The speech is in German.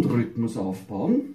Grundrhythmus aufbauen.